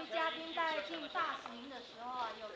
位嘉宾在进大型的时候啊，有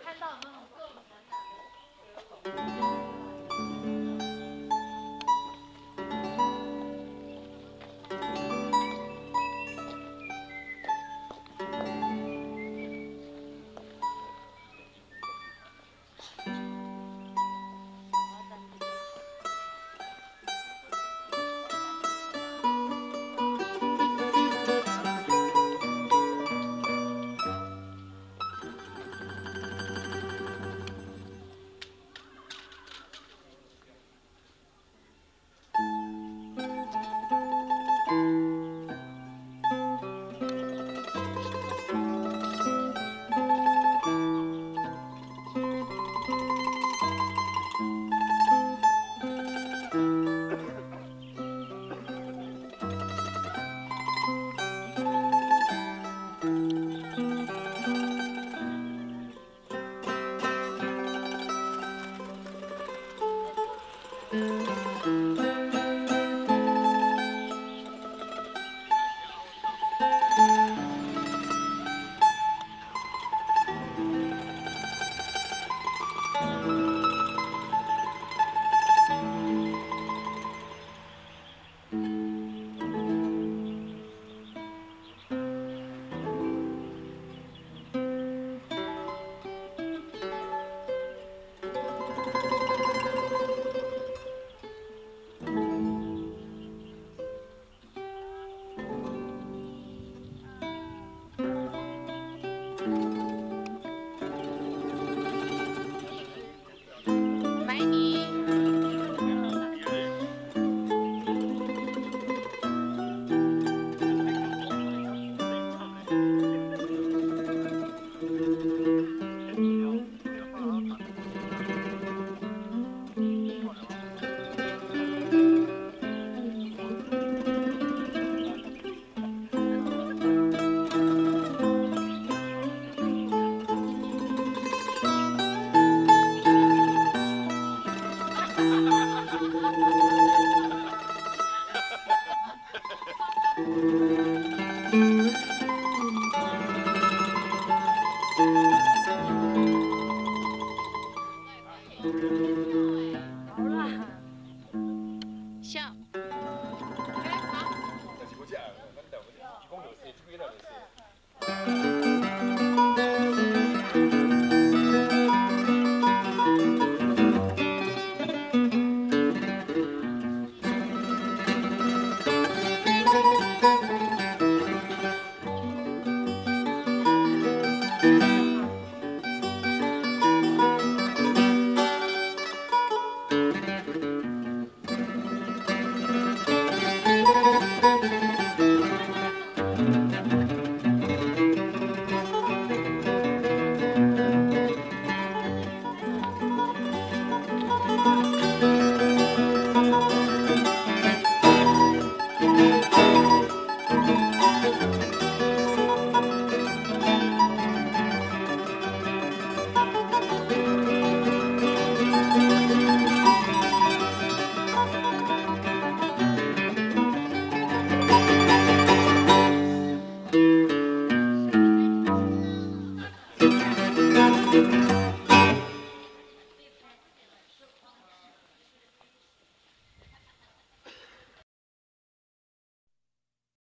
好